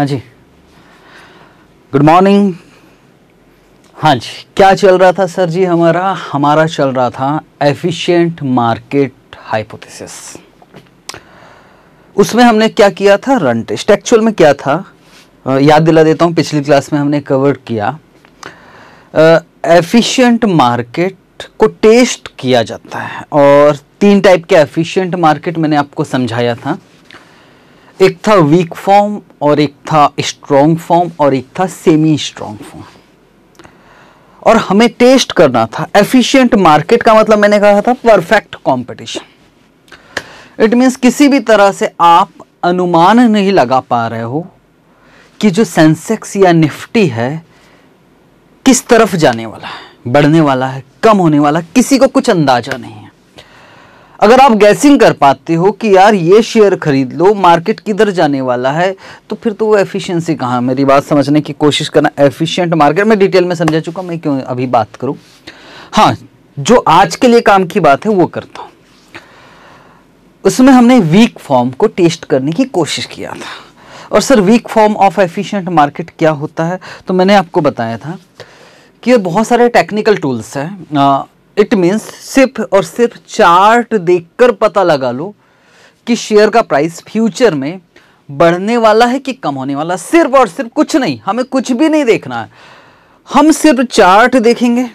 हाँ जी। Good morning हाँ जी क्या चल रहा था सर जी हमारा? हमारा चल रहा था एफिशिएंट मार्केट हाइपोथेसिस उसमें हमने क्या किया था? रन टेस्ट एक्चुअल में क्या था? अ, याद दिला देता हूँ पिछली क्लास में हमने कवर किया। एफिशिएंट मार्केट को टेस्ट किया जाता है और तीन टाइप के एफिशिएंट मार्केट मैंने आपको समझाया था। एक था वीक फॉर्म और एक था स्ट्रॉन्ग फॉर्म और एक था सेमी स्ट्रॉन्ग फॉर्म और हमें टेस्ट करना था। एफिशिएंट मार्केट का मतलब मैंने कहा था परफेक्ट कंपटीशन इट मीन्स किसी भी तरह से आप अनुमान नहीं लगा पा रहे हो कि जो सेंसेक्स या निफ्टी है, किस तरफ़ जाने वाला है, बढ़ने वाला है, कम होने वाला किसी को कुछ अंदाज़ा नहीं। अगर आप गैसिंग कर पाते हो कि यार ये शेयर खरीद लो मार्केट किधर जाने वाला है तो फिर तो वो एफिशिएंसी कहाँ मेरी बात समझने की कोशिश करना एफिशिएंट मार्केट में डिटेल में समझा चुका मैं क्यों अभी बात करूँ? हाँ जो आज के लिए काम की बात है, वो करता हूँ। उसमें हमने वीक फॉर्म को टेस्ट करने की कोशिश किया था। और sir week form of efficient market क्या होता है? तो मैंने आपको बताया था कि बहुत सारे टेक्निकल टूल्स हैं। इट मीन्स सिर्फ़ और सिर्फ़ चार्ट देखकर पता लगा लो कि शेयर का प्राइस फ्यूचर में बढ़ने वाला है कि कम होने वाला। सिर्फ़ और सिर्फ़ कुछ नहीं, हमें कुछ भी नहीं देखना है। हम सिर्फ़ चार्ट देखेंगे।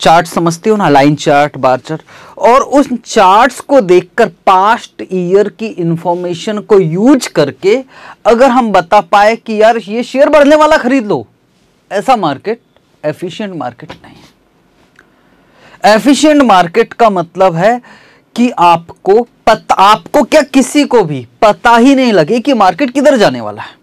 चार्ट समझते हो ना लाइन चार्ट बार चार्ट और उस चार्ट्स को देखकर पास्ट ईयर की इंफॉर्मेशन को यूज़ करके अगर हम बता पाए कि यार ये शेयर बढ़ने वाला खरीद लो। ऐसा मार्केट एफिशिएंट मार्केट नहीं। एफिशिएंट मार्केट का मतलब है कि आपको पता, आपको क्या किसी को भी पता ही नहीं लगे कि मार्केट किधर जाने वाला है।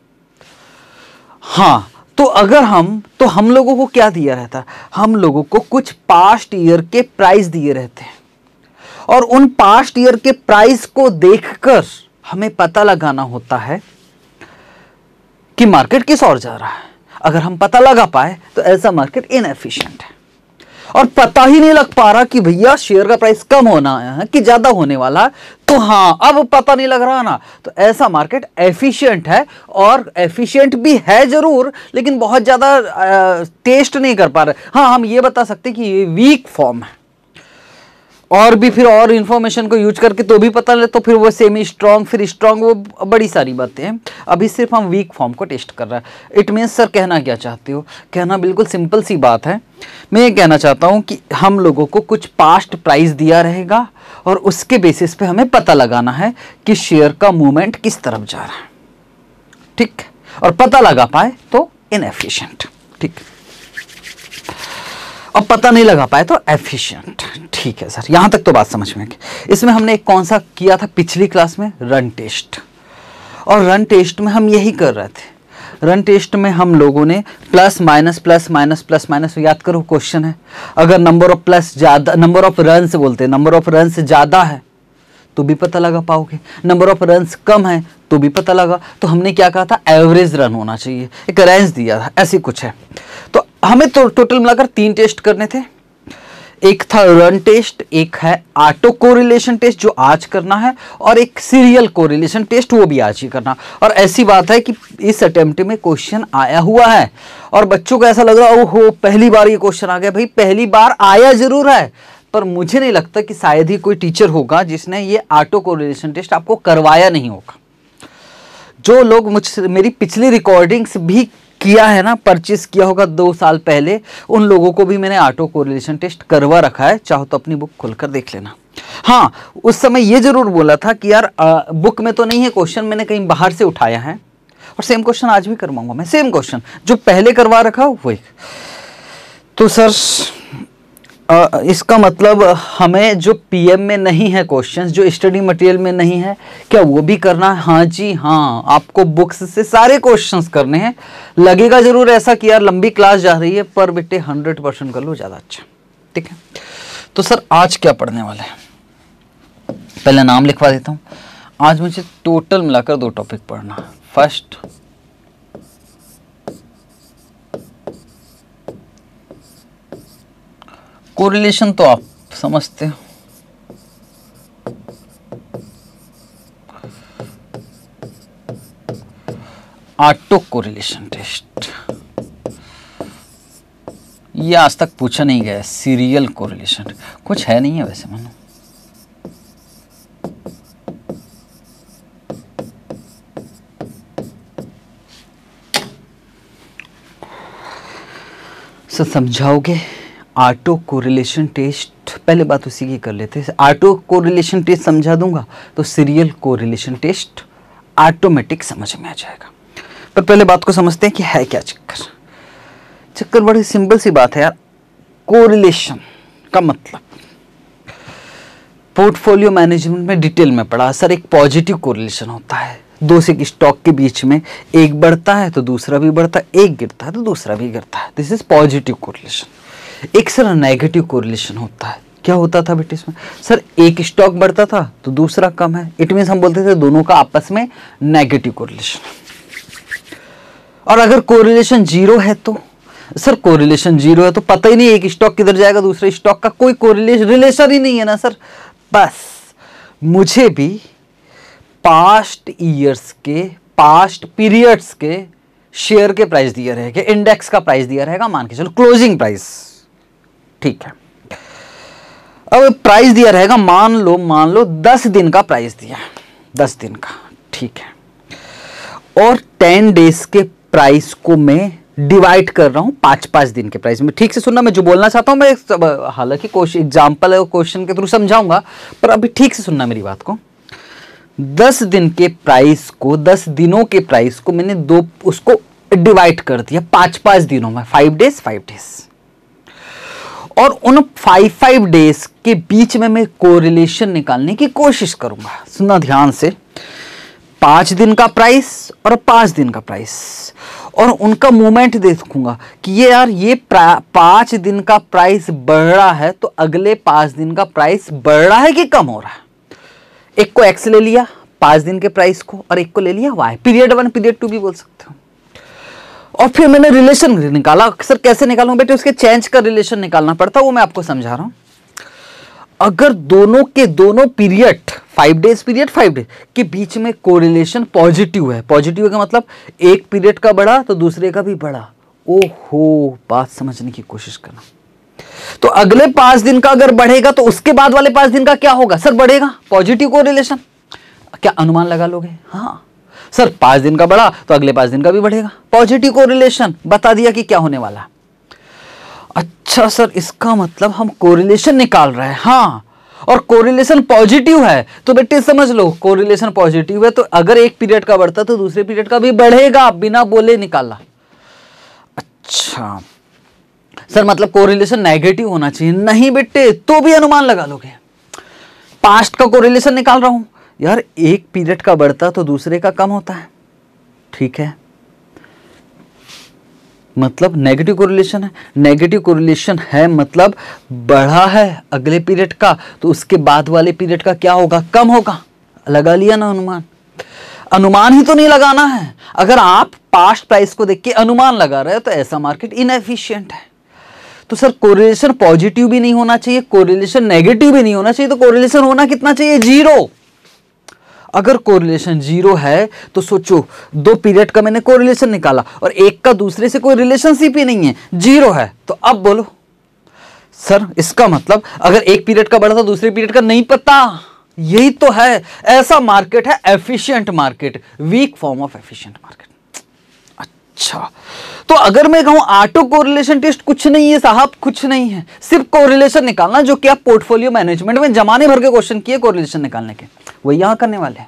हाँ तो अगर हम तो हम लोगों को क्या दिया रहता? है हम लोगों को कुछ पास्ट ईयर के प्राइस दिए रहते हैं। और उन पास्ट ईयर के प्राइस को देखकर हमें पता लगाना होता है कि मार्केट किस और जा रहा है। अगर हम पता लगा पाए तो ऐसा मार्केट इनएफिशिएंट है। और पता ही नहीं लग पा रहा कि भैया शेयर का प्राइस कम होना है, कि ज़्यादा होने वाला है। तो हाँ अब पता नहीं लग रहा ना। तो ऐसा मार्केट एफिशिएंट है और एफिशिएंट भी है ज़रूर, लेकिन बहुत ज़्यादा टेस्ट नहीं कर पा रहे। हाँ हम ये बता सकते कि ये वीक फॉर्म है। और भी फिर और इन्फॉर्मेशन को यूज़ करके तो भी पता लगे तो फिर वो सेमी स्ट्रॉन्ग फिर स्ट्रॉन्ग वो बड़ी सारी बातें हैं। अभी सिर्फ़ हम वीक फॉर्म को टेस्ट कर रहे हैं। इट मीन्स सर कहना क्या चाहते हो? कहना बिल्कुल सिंपल सी बात है। मैं ये कहना चाहता हूँ कि हम लोगों को कुछ पास्ट प्राइस दिया रहेगा और उसके बेसिस पे हमें पता लगाना है कि शेयर का मूवमेंट किस तरफ़ जा रहा है। ठीक? और पता लगा पाए तो इनएफिशिएंट ठीक? अब पता नहीं लगा पाए तो एफिशिएंट ठीक है सर, यहाँ तक तो बात समझ में इसमें हमने एक कौन सा किया था पिछली क्लास में? रन टेस्ट और रन टेस्ट में हम यही कर रहे थे। रन टेस्ट में हम लोगों ने plus minus plus minus plus minus याद करो क्वेश्चन है। अगर नंबर ऑफ़ प्लस ज़्यादा नंबर ऑफ़ रन से बोलते हैं नंबर ऑफ़ रन से ज़्यादा है तो भी पता लगा पाओगे। नंबर ऑफ़ रन कम है तो भी पता लगा। तो हमने क्या कहा था? एवरेज रन होना चाहिए। एक रेंज दिया था, ऐसी कुछ है। तो हमें तो टोटल मिलाकर तीन टेस्ट करने थे। एक था रन टेस्ट एक है ऑटो कोरिलेशन टेस्ट जो आज करना है, और एक सीरियल कोरिलेशन टेस्ट वो भी आज ही करना। और ऐसी बात है कि इस अटेम्प्ट में क्वेश्चन आया हुआ है, और बच्चों को ऐसा लग रहा, ओहो, पहली बार ये क्वेश्चन आ गया। भाई, पहली बार आया ज़रूर है, पर मुझे नहीं लगता कि शायद ही कोई टीचर होगा जिसने ये ऑटो कोरिलेशन टेस्ट आपको करवाया नहीं होगा। जो लोग मुझसे, मेरी पिछली रिकॉर्डिंग्स भी किया है ना परचेस किया होगा दो साल पहले उन लोगों को भी मैंने ऑटो कोरिलेशन टेस्ट करवा रखा है। चाहो तो अपनी बुक खोलकर देख लेना। हाँ उस समय ये ज़रूर बोला था कि यार आ, बुक में तो नहीं है क्वेश्चन मैंने कहीं बाहर से उठाया है। और सेम क्वेश्चन आज भी करवाऊँगा मैं। सेम क्वेश्चन जो पहले करवा रखा वही। तो सर आ, इसका मतलब हमें जो पीएम में नहीं है क्वेश्चंस जो स्टडी मटेरियल में नहीं है क्या वो भी करना है? हाँ जी हाँ। आपको बुक्स से सारे क्वेश्चंस करने हैं। लगेगा ज़रूर ऐसा कि यार लंबी क्लास जा रही है पर बेटे हंड्रेड परसेंट कर लो ज़्यादा अच्छा। ठीक है? तो सर आज क्या पढ़ने वाले हैं? पहले नाम लिखवा देता हूँ। आज मुझे टोटल मिलाकर दो टॉपिक पढ़ना फ़र्स्ट कोरिलेशन तो आप समझते हो। ऑटो कोरिलेशन टेस्ट ये आज तक पूछा नहीं गया सीरियल कोरिलेशन कुछ है नहीं है वैसे मानो। सर समझाओगे? ऑटो कोरिलेशन टेस्ट पहले बात उसी की कर लेते हैं। ऑटो कोरिलेशन टेस्ट समझा दूँगा तो सीरियल कोरिलेशन टेस्ट ऑटोमेटिक समझ में आ जाएगा। पर पहले बात को समझते हैं कि है क्या चक्कर। चक्कर बड़ी सिंपल सी बात है यार। कोरिलेशन का मतलब। पोर्टफोलियो मैनेजमेंट में डिटेल में पढ़ा सर एक पॉजिटिव कोरिलेशन होता है। दो से स्टॉक के बीच में एक बढ़ता है तो दूसरा भी बढ़ता है, एक गिरता है तो दूसरा भी गिरता है। दिस इज़ पॉजिटिव कोरिलेशन एक सर नेगेटिव कोरिलेशन होता है। क्या होता था बेटे इसमें? सर, एक स्टॉक बढ़ता था तो दूसरा कम है। इट मीन हम बोलते थे दोनों का आपस में नेगेटिव कोरिलेशन और अगर कोरिलेशन ज़ीरो है तो? सर कोरिलेशन ज़ीरो है तो पता ही नहीं एक स्टॉक किधर जाएगा, दूसरे स्टॉक का कोई कोरिलेशन रिलेशन ही नहीं है ना सर। बस, मुझे भी पास्ट ईयर्स के पास्ट पीरियड्स के शेयर के प्राइस दिया रहेगा इंडेक्स का प्राइस दिया रहेगा, मान के चलो क्लोजिंग प्राइस ठीक है। अब प्राइस दिया रहेगा, मान लो मान लो, दस दिन का प्राइस दिया है, दस दिन का, ठीक है। और टेन डेज़ के प्राइस को मैं डिवाइड कर रहा हूँ पाँच पाँच दिन के प्राइस में। ठीक से सुनना, मैं जो बोलना चाहता हूँ, मैं हालाँकि क्वेश्चन एग्ज़ाम्पल क्वेश्चन के थ्रू समझाऊँगा, पर अभी ठीक से सुनना मेरी बात को। दस दिन के प्राइस को, दस दिनों के प्राइस को मैंने दो, उसको डिवाइड कर दिया पाँच पाँच दिनों में फाइव डेज़ फाइव डेज़ और उन फाइव फाइव डेज़ के बीच में मैं कोरिलेशन निकालने की कोशिश करूँगा। सुनना ध्यान से। पाँच दिन का प्राइस और पाँच दिन का प्राइस और उनका मूवमेंट देखूँगा कि ये यार, ये पाँच दिन का प्राइस बढ़ रहा है तो अगले पाँच दिन का प्राइस बढ़ रहा है कि कम हो रहा है? एक को एक्स ले लिया, पाँच दिन के प्राइस को, और एक को ले लिया Y period one period two भी बोल सकते हो। और फिर मैंने रिलेशन निकाला। सर, कैसे निकालू? बेटे, उसके चेंज का रिलेशन निकालना पड़ता, वो मैं आपको समझा रहा हूँ। अगर दोनों के दोनों period five days period five days के बीच में कोरिलेशन पॉजिटिव है। पॉजिटिव का मतलब एक पीरियड का बढ़ा तो दूसरे का भी बढ़ा हो बात समझने की कोशिश करना। तो अगले पाँच दिन का अगर बढ़ेगा तो उसके बाद वाले पाँच दिन का क्या होगा? सर, बढ़ेगा। पॉजिटिव कोरिलेशन क्या अनुमान लगा लोगे? हाँ। सर पाँच दिन का बढ़ा तो अगले पाँच दिन का भी बढ़ेगा। पॉजिटिव कोरिलेशन बता दिया कि क्या होने वाला। अच्छा सर इसका मतलब हम कोरिलेशन निकाल रहे हैं। हाँ और कोरिलेशन पॉजिटिव है। तो बेटे समझ लो कोरिलेशन पॉजिटिव है तो अगर एक पीरियड का बढ़ता तो दूसरे पीरियड का भी बढ़ेगा बिना बोले निकाला। अच्छा सर मतलब कोरिलेशन नेगेटिव होना चाहिए। नहीं बेटे तो भी अनुमान लगा लोगे। पास्ट का कोरिलेशन निकाल रहा हूँ। यार, एक पीरियड का बढ़ता तो दूसरे का कम होता है। ठीक है। मतलब नेगेटिव कोरिलेशन है। नेगेटिव कोरिलेशन है मतलब बढ़ा है अगले पीरियड का तो उसके बाद वाले पीरियड का क्या होगा? कम होगा। लगा लिया ना अनुमान। अनुमान ही तो नहीं लगाना है। अगर आप पास्ट प्राइस को देख के अनुमान लगा रहे हो तो ऐसा मार्केट इनएफिशिएंट है। तो सर कोरिलेशन पॉजिटिव भी नहीं होना चाहिए कोरिलेशन नेगेटिव भी नहीं होना चाहिए तो कोरिलेशन होना कितना चाहिए? ज़ीरो अगर कोरिलेशन ज़ीरो है तो सोचो, दो पीरियड का मैंने कोरिलेशन निकाला और एक का दूसरे से कोई रिलेशनशिप ही नहीं है ज़ीरो है। तो अब बोलो। सर, इसका मतलब अगर एक पीरियड का बढ़ा था दूसरे पीरियड का नहीं पता। यही तो है। ऐसा मार्केट है efficient market week form of efficient market अच्छा। तो अगर मैं कहूँ ऑटो कोरिलेशन टेस्ट कुछ नहीं है, साहब, कुछ नहीं है। सिर्फ़ कोरिलेशन निकालना, जो कि आप पोर्टफोलियो मैनेजमेंट में जमाने भर के क्वेश्चन किए कोरिलेशन निकालने के। वही यहाँ करने वाले हैं।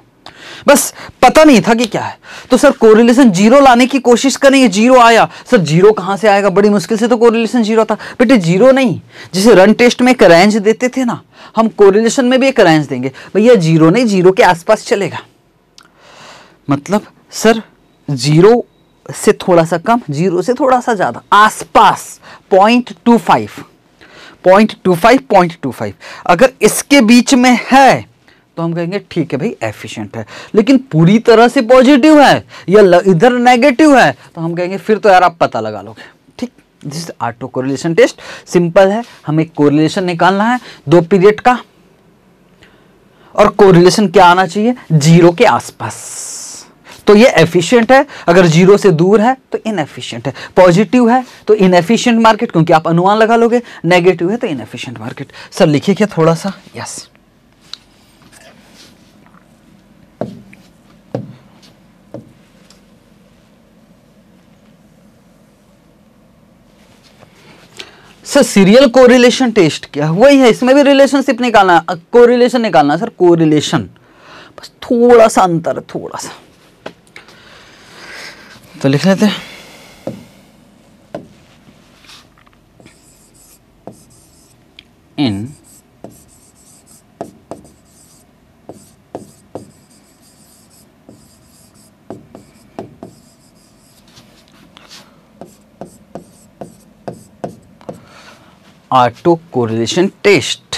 बस पता नहीं था कि क्या है। तो सर कोरिलेशन ज़ीरो लाने की कोशिश करेंगे ज़ीरो आया। सर ज़ीरो कहाँ से आएगा? बड़ी मुश्किल से तो कोरिलेशन ज़ीरो था। बेटे ज़ीरो नहीं। जिसे रन टेस्ट में एक रेंज देते थे ना, हम कोरिलेशन में भी एक रेंज देंगे। भैया ज़ीरो नहीं ज़ीरो के आसपास चलेगा। मतलब सर ज़ीरो से थोड़ा सा कम ज़ीरो से थोड़ा सा ज़्यादा। आसपास point two five point two five point two five अगर इसके बीच में है तो हम कहेंगे, ठीक है भाई एफिशिएंट है। लेकिन पूरी तरह से पॉजिटिव है या इधर नेगेटिव है तो हम कहेंगे, फिर तो यार आप पता लगा लोगे। ठीक? This auto correlation test simple है, हमें कोरिलेशन निकालना है दो पीरियड का। और कोरिलेशन क्या आना चाहिए? ज़ीरो के आसपास। तो ये एफिशिएंट है, अगर ज़ीरो से दूर है तो इनएफिशिएंट है। पॉजिटिव है तो इनएफिशिएंट मार्केट क्योंकि आप अनुमान लगा लोगे। नेगेटिव है तो इनएफिशिएंट मार्केट सर लिखिए क्या थोड़ा सा? Yes sir serial correlation test क्या? वही है, इसमें भी रिलेशनशिप निकालना कोरिलेशन निकालना सर कोरिलेशन बस थोड़ा सा अंतर थोड़ा सा। तो लिख लेते हैं। In auto correlation test.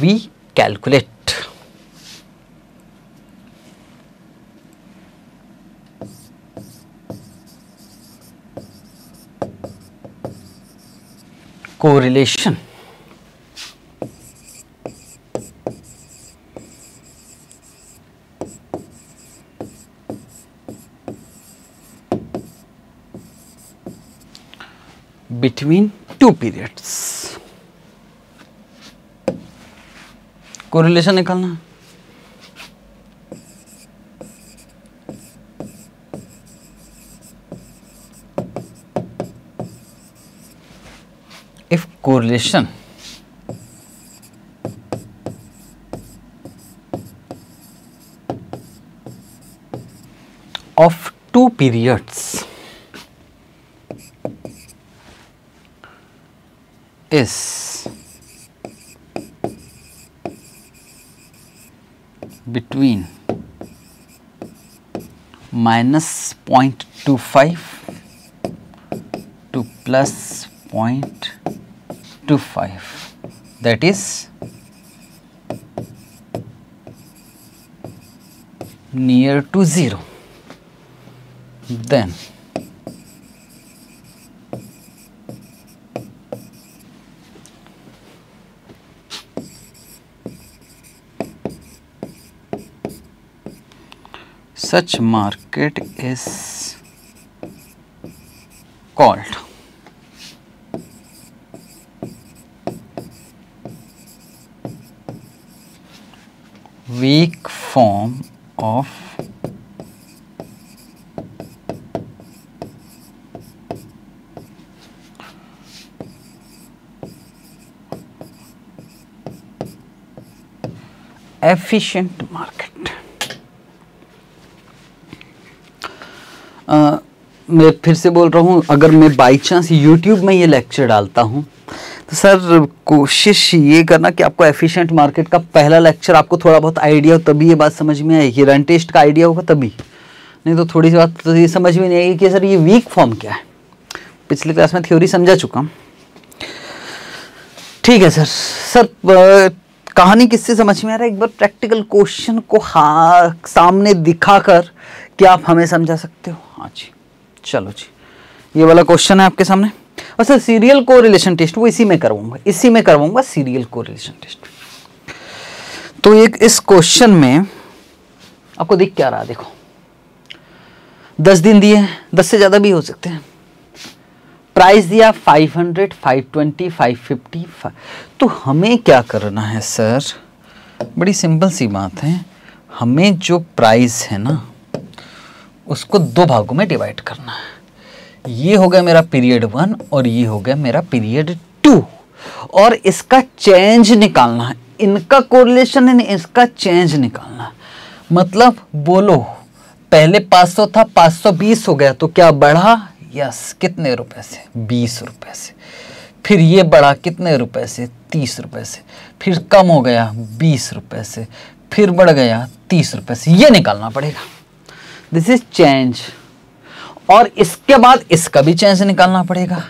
We calculate correlation between two periods correlation निकालना if correlation of two periods is. Between minus 0.25 to plus 0.25 that is near to 0 then such market is called weak form of efficient market मैं फिर से बोल रहा हूँ, अगर मैं by chance YouTube में ये लेक्चर डालता हूँ तो सर, कोशिश ये करना कि आपको एफिशिएंट मार्केट का पहला लेक्चर आपको थोड़ा बहुत आइडिया हो, तभी ये बात समझ में आएगी। रन टेस्ट का आइडिया होगा तभी। नहीं तो थोड़ी सी बात तो ये समझ में नहीं आएगी कि सर, ये वीक फॉर्म क्या है। पिछले क्लास में थ्योरी समझा चुका हूँ। ठीक है सर। सर कहानी किससे समझ में आ रहा है? एक बार प्रैक्टिकल क्वेश्चन को हा, सामने दिखाकर क्या आप हमें समझा सकते हो। हाँ जी। चलो जी ये वाला क्वेश्चन है आपके सामने। और sir serial correlation test वो इसी में करवाऊँगा इसी में करवाऊँगा सीरियल को रिलेशन टेस्ट तो एक इस क्वेश्चन में आपको दिख क्या रहा देखो। दस दिन दिए दस से ज़्यादा भी हो सकते हैं। प्राइस दिया 500, 520, 550 तो हमें क्या करना है सर बड़ी सिंपल सी बात है हमें जो प्राइस है ना उसको दो भागों में डिवाइड करना है। ये हो गया मेरा पीरियड वन और ये हो गया मेरा पीरियड टू और इसका चेंज निकालना है। इनका कोरिलेशन है, इसका चेंज निकालना मतलब बोलो, पहले 500 था 520 हो गया तो क्या बढ़ा? यस कितने रुपए से? बीस रुपए से। फिर ये बढ़ा कितने रुपए से? तीस रुपए से। फिर कम हो गया, बीस रुपए से। फिर बढ़ गया, तीस रुपए से। ये निकालना पड़ेगा। दिस इज़ चेंज और इसके बाद इसका भी चेंज निकालना पड़ेगा।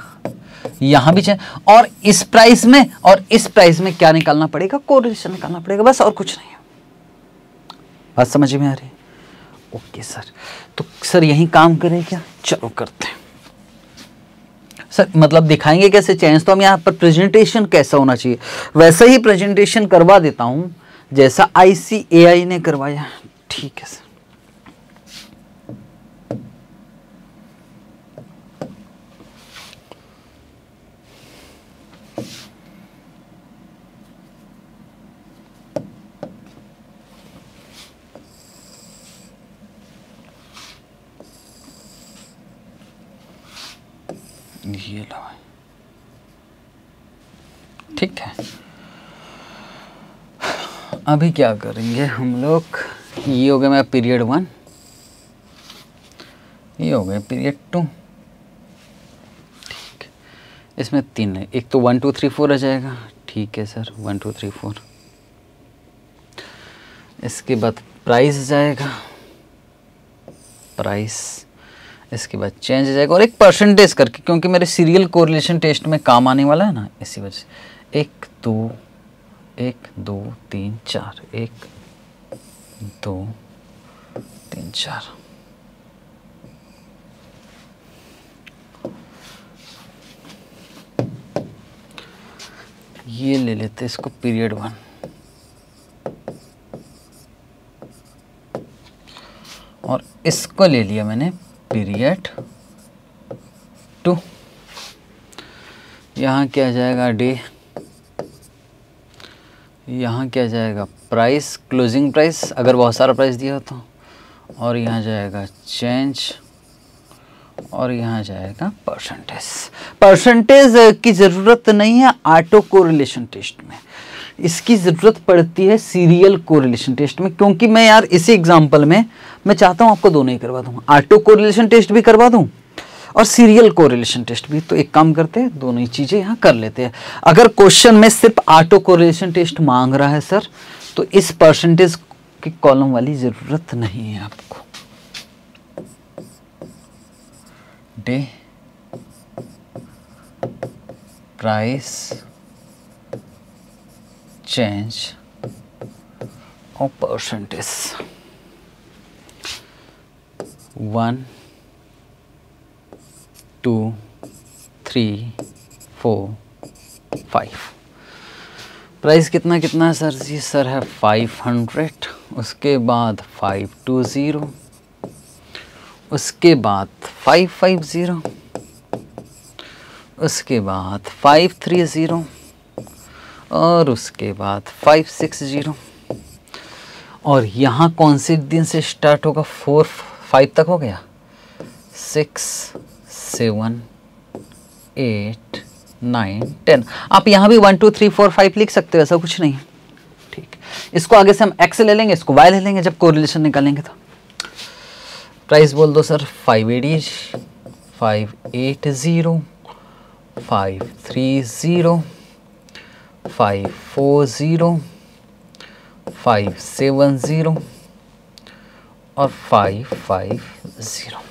यहाँ भी चेंज और इस प्राइस में, और इस प्राइस में क्या निकालना पड़ेगा? कोरिलेशन निकालना पड़ेगा। बस और कुछ नहीं बात समझ में आ रही? ओके सर तो सर यही काम करें क्या? चलो करते हैं। सर मतलब दिखाएँगे कैसे चेंज तो हम यहाँ पर प्रेजेंटेशन कैसा होना चाहिए? वैसे ही प्रेजेंटेशन करवा देता हूँ। जैसा आईसीएआई ने करवाया। ठीक है सर ये लो। ठीक है। अभी क्या करेंगे हम लोग? ये हो गया मेरा पीरियड वन ये हो गया पीरियड टू ठीक। इसमें तीन है। एक तो वन टू थ्री फोर आ जाएगा। ठीक है sir one two three four इसके बाद प्राइस जाएगा। प्राइस इसके बाद चेंज हो जाएगा और एक परसेंटेज करके, क्योंकि मेरे सीरियल कोरिलेशन टेस्ट में काम आने वाला है ना, इसी वजह से। एक, दो एक, दो, तीन, चार, एक, दो, तीन, चार। ये ले लेते इसको पीरियड वन और इसको ले लिया मैंने पीरियड टू यहाँ क्या जाएगा डे यहाँ क्या जाएगा प्राइस क्लोजिंग प्राइस अगर बहुत सारा प्राइस दिया तो। और यहाँ जाएगा चेंज और यहाँ जाएगा परसेंटेज परसेंटेज की ज़रूरत नहीं है ऑटो कोरिलेशन टेस्ट में। इसकी ज़रूरत पड़ती है सीरियल कोरिलेशन टेस्ट में, क्योंकि मैं यार इसी एग्जांपल में, मैं चाहता हूँ आपको दोनों ही करवा दूँ। ऑटो कोरिलेशन टेस्ट भी करवा दूँ और सीरियल कोरिलेशन टेस्ट भी। तो एक काम करते हैं, दोनों ही चीज़ें यहाँ कर लेते हैं। अगर क्वेश्चन में सिर्फ़ ऑटो कोरिलेशन टेस्ट मांग रहा है सर तो इस परसेंटेज की कॉलम वाली ज़रूरत नहीं है आपको। Day price change. Of percentage. One, two, three, four five price कितना कितना है सर जी सर है फाइव हंड्रेड उसके बाद फाइव टू ज़ीरो उसके बाद फाइव फाइव ज़ीरो उसके बाद फाइव थ्री ज़ीरो और उसके बाद फाइव सिक्स ज़ीरो और यहाँ कौन से दिन से स्टार्ट होगा? फोर फाइव तक हो गया? Six seven eight nine ten आप यहाँ भी one two three four five लिख सकते हो, ऐसा कुछ नहीं। ठीक। इसको आगे से हम एक्स ले लेंगे, इसको वाई ले लेंगे, जब कोरिलेशन निकालेंगे तो। प्राइस बोल दो sir five eight five eight zero five three zero five four zero five seven zero और फाइव फाइव ज़ीरो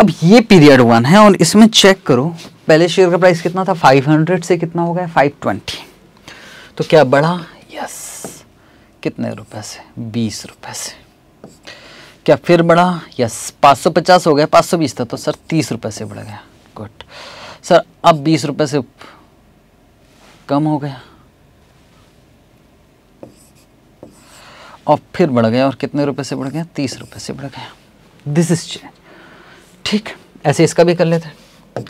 अब ये पीरियड वन है और इसमें चेक करो, पहले शेयर का प्राइस कितना था? फाइव हंड्रेड से कितना हो गया? फाइव ट्वेंटी तो क्या बढ़ा? यस कितने रुपए से? बीस रुपए से. क्या फिर बढ़ा? यस पाँच सौ पचास हो गया, पाँच सौ बीस था तो सर तीस रुपए से बढ़ गया. गुड सर, अब बीस रुपए से कम हो गया। और फिर बढ़ गया, और कितने रुपए से बढ़ गया? तीस रुपए से बढ़ गया। दिस इज़ ठीक, ऐसे इसका भी कर लेते हैं।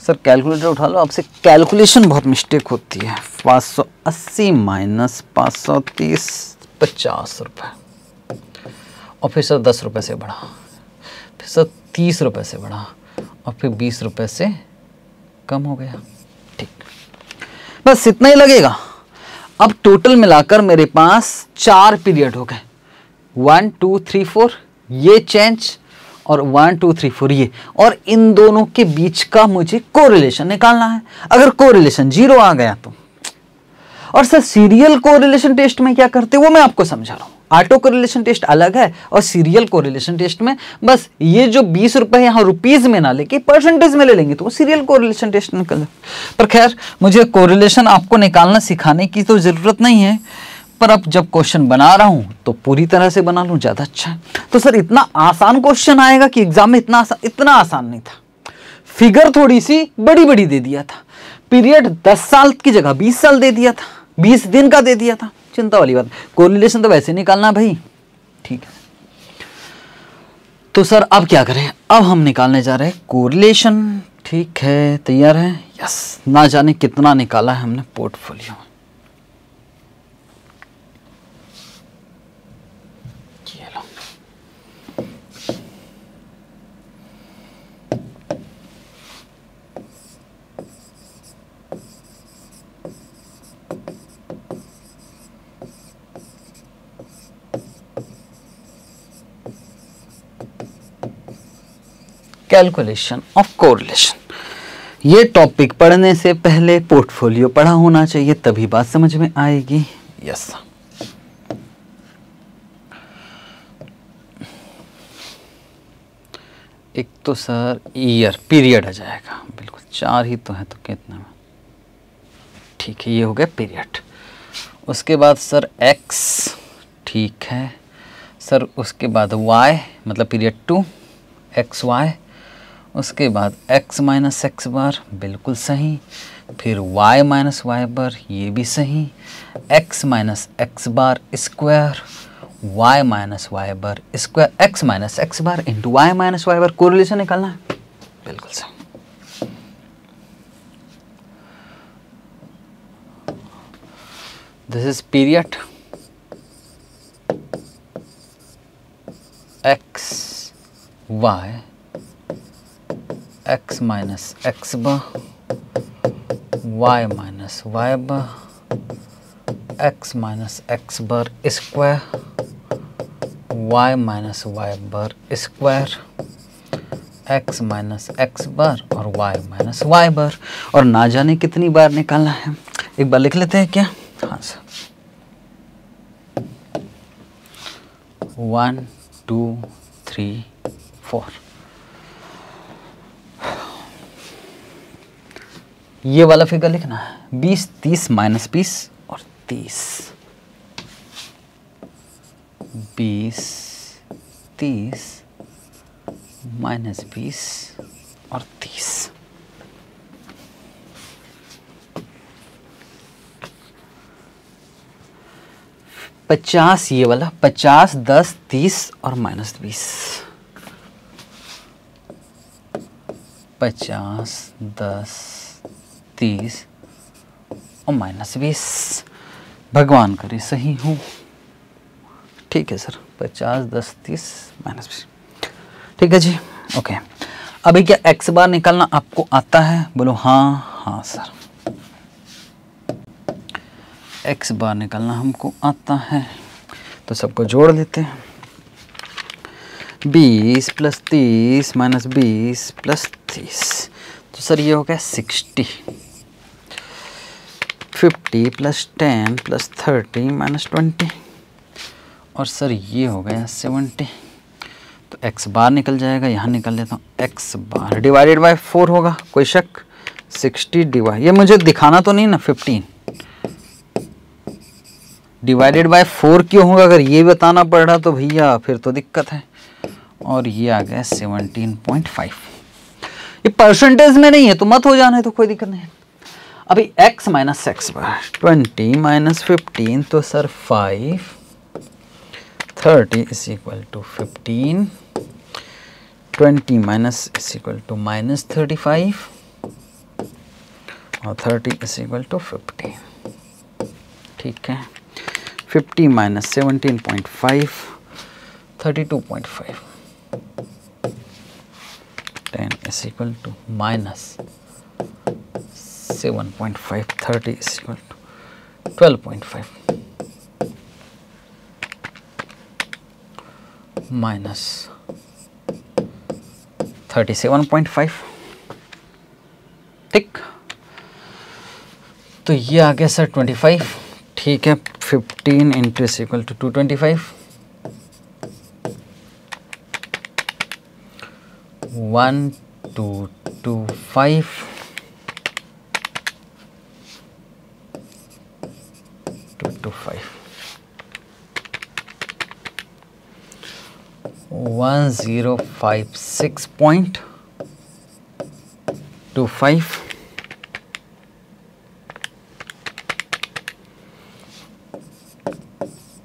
सर कैलकुलेटर उठा लो, आपसे कैलकुलेशन बहुत मिस्टेक होती है। पाँच सौ अस्सी माइनस पाँच सौ तीस, पचास रुपये और फिर सर दस रुपये से बढ़ा। फिर सर तीस रुपये से बढ़ा। और फिर बीस रुपये से कम हो गया। बस इतना ही लगेगा। अब टोटल मिलाकर मेरे पास चार पीरियड हो गए। वन टू थ्री फोर ये चेंज और वन टू थ्री फोर ये। और इन दोनों के बीच का मुझे कोरिलेशन निकालना है। अगर कोरिलेशन ज़ीरो आ गया तो। और सर सीरियल कोरिलेशन टेस्ट में क्या करते वो मैं आपको समझा रहा हूँ। ऑटो कोरिलेशन टेस्ट अलग है और सीरियल कोरिलेशन टेस्ट में। बस ये जो बीस रुपए यहाँ रुपीज़ में ना लेके परसेंटेज में ले लेंगे तो सीरियल कोरिलेशन टेस्ट निकल पर खैर, मुझे कोरिलेशन आपको निकालना सिखाने की तो ज़रूरत नहीं है। पर अब जब क्वेश्चन बना रहा हूँ तो पूरी तरह से बना लूँ, ज़्यादा अच्छा है। तो सर, इतना आसान क्वेश्चन आएगा कि एग्ज़ाम में इतना आसान इतना आसान नहीं था। फिगर थोड़ी सी बड़ी बड़ी दे दिया था। पीरियड 10 साल की जगह 20 साल दे दिया था। 20 दिन का दे दिया था। चिंता वाली बात। कोरिलेशन तो वैसे निकालना भाई। ठीक है। तो सर, अब क्या करें? अब हम निकालने जा रहे हैं कोरिलेशन। ठीक है, तैयार है? यस। ना जाने कितना निकाला है हमने पोर्टफोलियो। कैलकुलेशन ऑफ़ कोरिलेशन ये टॉपिक पढ़ने से पहले पोर्टफोलियो पढ़ा होना चाहिए, तभी बात समझ में आएगी। यस एक तो सर ईयर पीरियड आ जाएगा। बिल्कुल, चार ही तो है तो कितना? में ठीक है, ये हो गया पीरियड उसके बाद सर एक्स ठीक है। सर उसके बाद वाई मतलब पीरियड टू एक्स वाई उसके बाद x माइनस एक्स बार बिल्कुल सही। फिर y माइनस वाई बार ये भी सही। x minus X bar square y minus Y bar square x minus X bar into Y minus Y bar correlation निकालना है। बिल्कुल सही। This is period x y x minus x bar y minus y bar x minus x bar square, y minus y bar square, x minus X bar और y minus Y बार और ना जाने कितनी बार निकालना है। एक बार लिख लेते हैं क्या? हाँ sir. One two three four ये वाला फिगर लिखना है। बीस, तीस माइनस बीस और तीस। बीस, तीस माइनस बीस और तीस। पचास, ये वाला। पचास, दस, तीस और माइनस बीस। पचास, दस तीस और माइनस बीस। भगवान करे, सही हूँ। ठीक है सर, पचास, दस, तीस, माइनस बीस। ठीक है जी, ओके। अभी क्या एक्स बार निकालना आपको आता है? बोलो हाँ हाँ सर। एक्स बार निकालना हमको आता है। तो सबको जोड़ लेते हैं। बीस प्लस तीस माइनस बीस प्लस तीस। तो सर, ये हो गया sixty. Fifty plus ten plus thirty minus twenty और सर ये हो गया सेवेंटी तो एक्स बार निकल जाएगा, यहाँ निकल लेता हूँ X bar divided by four होगा, कोई शक? सिक्सटी डिवाइड ये मुझे दिखाना तो नहीं ना फिफ्टीन डिवाइडेड बाय फोर क्यों होगा? अगर ये बताना पड़ रहा तो भैया फिर तो दिक्कत है। और ये आ गया सेवनटीन पॉइंट फाइव ये परसेंटेज में नहीं है तो मत हो जाना है तो कोई दिक्कत नहीं है। अभी x minus X bar twenty minus fifteen तो sir five thirty is equal to fifteen twenty minus is equal to minus thirty five और thirty is equal to fifteen ठीक है? Fifty minus seventeen point five thirty two point five ten is equal to minus 7.5 30 is equal to 12.5 minus 37.5 ठीक तो ये आ गया sir 25 ठीक है 15 into is equal to 225 one two two five let's 5 1056.25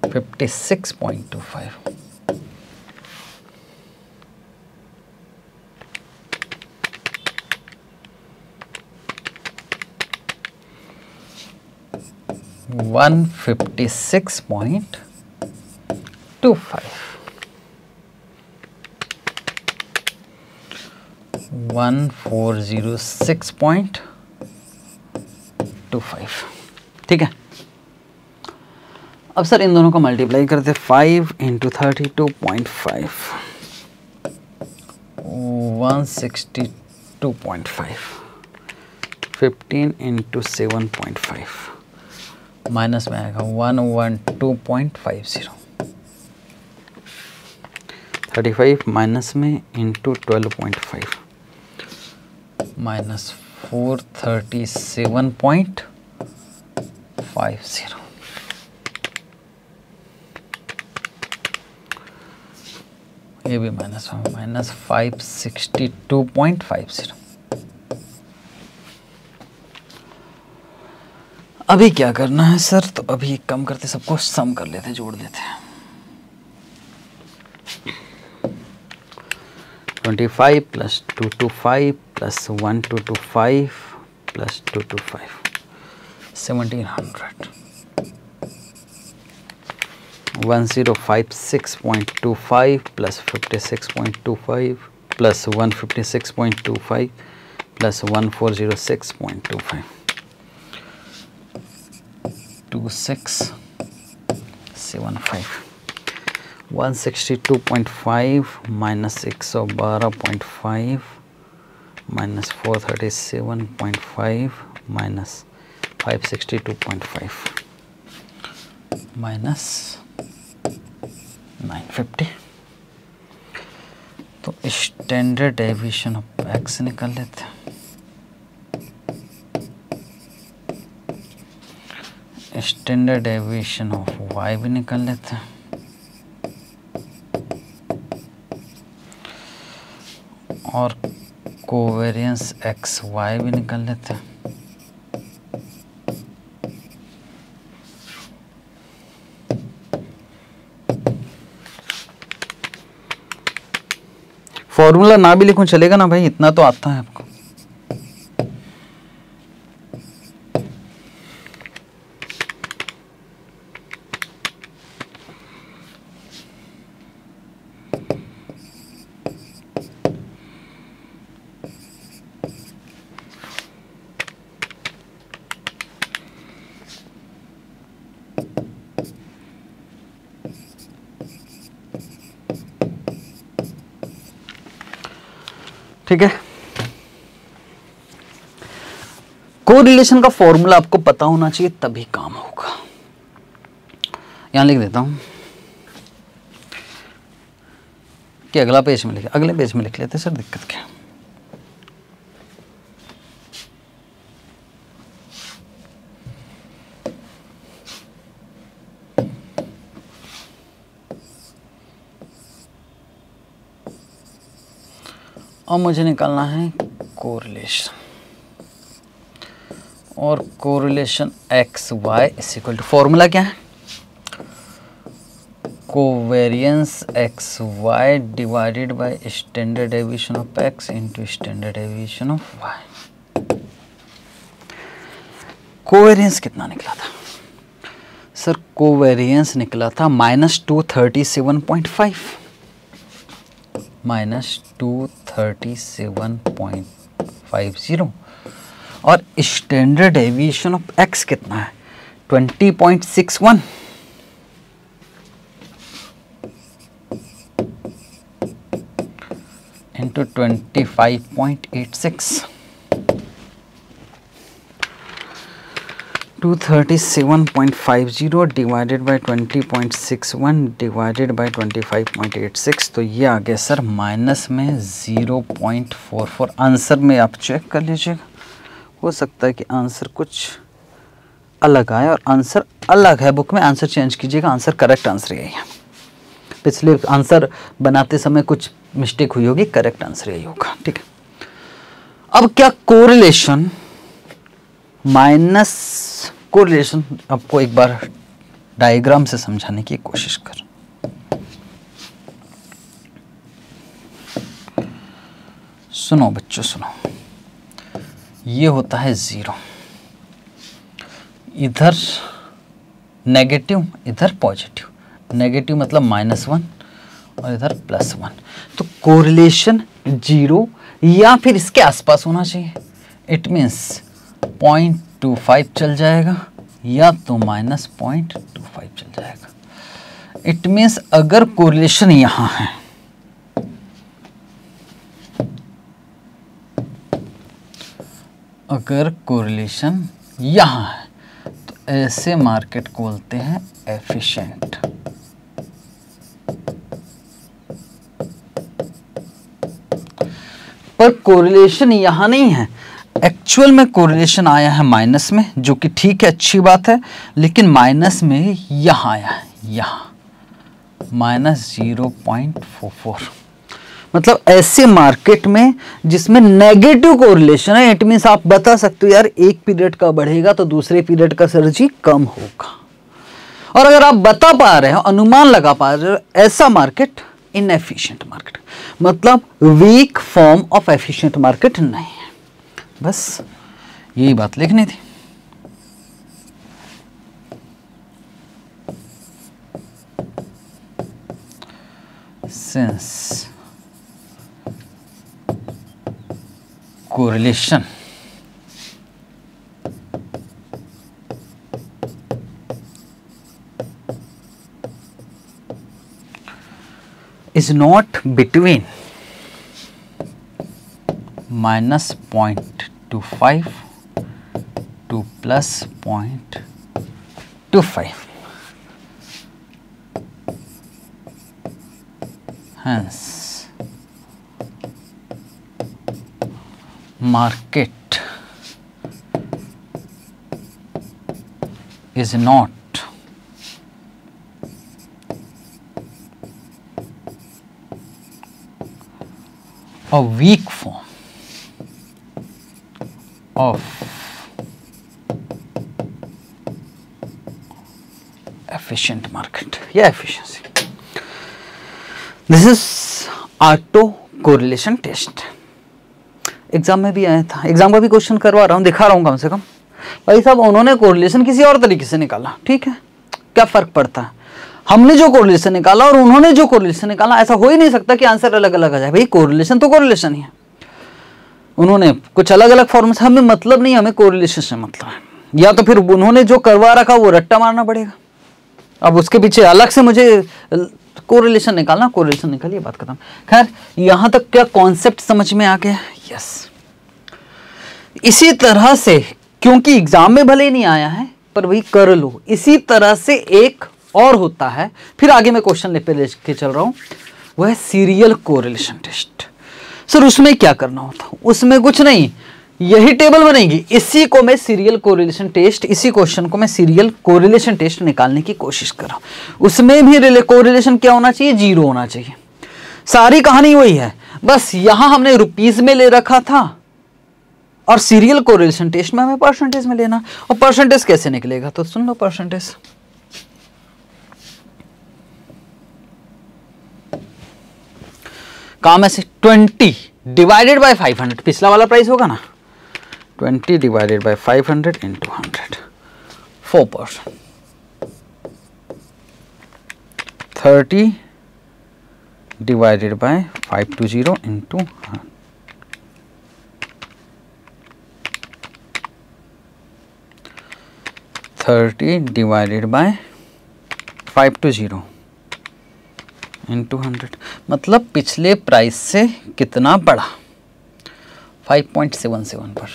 56.25 156.25 1406.25 ठीक है? अब सर इन दोनों को मल्टीप्लाई करते five into thirty two point five one sixty two point five fifteen into seven point five minus में आएगा one one two point five zero. Thirty five minus में into twelve point five minus four thirty seven point five zero. ये भी minus minus five sixty two point five zero. अभी क्या करना है sir? तो अभी एक कम करते सबको सम कर लेते जोड़ देते हैं। Twenty five plus two two five plus one two two five plus two two five seventeen hundred one zero five six point two five plus fifty six point two five plus one fifty six point two five plus one four zero six point two five two six seven five one sixty two point five minus एक सौ बारह point five minus four thirty seven point five minus five sixty two point five minus nine fifty तो standard deviation of X निकाल लेते हैं। Standard deviation of Y भी निकाल लेते हैं। और कोवेरियंस एक्स वाई भी निकाल लेते हैं। फॉर्मूला ना भी लिखूं, चलेगा ना भाई? इतना तो आता है आपको ठीक है कोरिलेशन का फॉर्मूला आपको पता होना चाहिए, तभी काम होगा। यहाँ लिख देता हूँ। कि अगला पेज में लिखे, अगले पेज में लिख लेते सर, दिक्कत क्या और मुझे निकालना है कोरिलेशन और correlation X Y is equal to formula क्या है? Covariance X Y divided by standard deviation of X into standard deviation of Y covariance कितना निकला था? सर कोवेरियंस निकला था minus two thirty seven point five minus two thirty seven point five zero और standard deviation of X कितना है? Twenty point six one into twenty five point eight six two thirty seven point five zero divided by twenty point six one divided by twenty five point eight six तो ये आ गया sir minus में zero point four four answer में आप check कर लीजिएगा। हो सकता है कि आंसर कुछ अलग आए और आंसर अलग है। बुक में आंसर चेंज कीजिएगा, आंसर करेक्ट आंसर यही है। पिछले आंसर बनाते समय कुछ मिस्टेक हुई होगी, करेक्ट आंसर यही होगा, ठीक है? अब क्या कोरिलेशन माइनस कोरिलेशन? आपको एक बार डायग्राम से समझाने की कोशिश कर। सुनो बच्चों, सुनो। ये होता है ज़ीरो। इधर नेगेटिव इधर पॉजिटिव नेगेटिव मतलब माइनस वन और इधर प्लस वन तो कोरिलेशन ज़ीरो या फिर इसके आसपास होना चाहिए। It means point two five चल जाएगा या तो माइनस पॉइंट टू फाइव चल जाएगा। इट मीन्स अगर कोरिलेशन यहाँ है अगर कोरिलेशन यहाँ है तो ऐसे मार्केट को बोलते हैं एफिशिएंट पर कोरिलेशन यहाँ नहीं है। एक्चुअल में कोरिलेशन आया है माइनस में, जो कि ठीक है, अच्छी बात है, लेकिन माइनस में यहाँ आया है, यहाँ। Minus zero point four four मतलब ऐसे मार्केट में जिसमें नेगेटिव कोरिलेशन है इट मीन्स आप बता सकते हो, यार, एक पीरियड का बढ़ेगा तो दूसरे पीरियड का सर्जी कम होगा। और अगर आप बता पा रहे हो, अनुमान लगा पा रहे हो, ऐसा मार्केट इनएफिशिएंट मार्केट मतलब week form of efficient market नहीं है। बस यही बात लिखनी थी। Since correlation is not between minus 0.25 to plus 0.25 hence market is not a weak form of efficient market. Yeah efficiency. This is auto correlation test. Exam में भी आया था। एग्ज़ाम का भी क्वेश्चन करवा रहा हूँ, दिखा रहा हूँ कम से कम। भाई साहब, उन्होंने कोरिलेशन किसी और तरीके से निकाला, ठीक है? क्या फ़र्क पड़ता है? हमने जो कोरिलेशन निकाला और उन्होंने जो कोरिलेशन निकाला, ऐसा हो ही नहीं सकता कि आंसर अलग अलग आ जाए। भाई कोरिलेशन तो कोरिलेशन ही है। उन्होंने कुछ अलग अलग फॉर्म से हमें मतलब नहीं, हमें कोरिलेशन से मतलब है। या तो फिर उन्होंने जो करवा रखा, वो रट्टा मारना पड़ेगा। अब उसके पीछे अलग से मुझे कोरिलेशन निकालना कोरिलेशन निकालिए बात खत्म। खैर, यहाँ तक क्या कॉन्सेप्ट समझ में आ गया? यस इसी तरह से, क्योंकि एग्ज़ाम में भले ही नहीं आया है, पर वही कर लो। इसी तरह से एक और होता है, फिर आगे मैं क्वेश्चन ले लेके चल रहा हूँ। वह सीरियल कोरिलेशन टेस्ट सर, उसमें क्या करना होता? उसमें कुछ नहीं। यही टेबल बनेगी। इसी को मैं सीरियल कोरिलेशन टेस्ट इसी क्वेश्चन को मैं सीरियल कोरिलेशन टेस्ट निकालने की कोशिश कर रहा हूँ। उसमें भी कोरिलेशन क्या होना चाहिए? ज़ीरो होना चाहिए। सारी कहानी वही है। बस यहाँ हमने रुपीज़ में ले रखा था और सीरियल कोरिलेशन टेस्ट में हमें परसेंटेज में लेना। और परसेंटेज कैसे निकलेगा? तो सुन लो परसेंटेज काम ऐसे twenty divided by five hundred पिछला वाला प्राइस होगा ना? Twenty divided by five hundred into hundred four percent thirty divided by five two zero into thirty divided by five two zero into hundred मतलब पिछले price से कितना बढ़ा? Five point seven seven पर।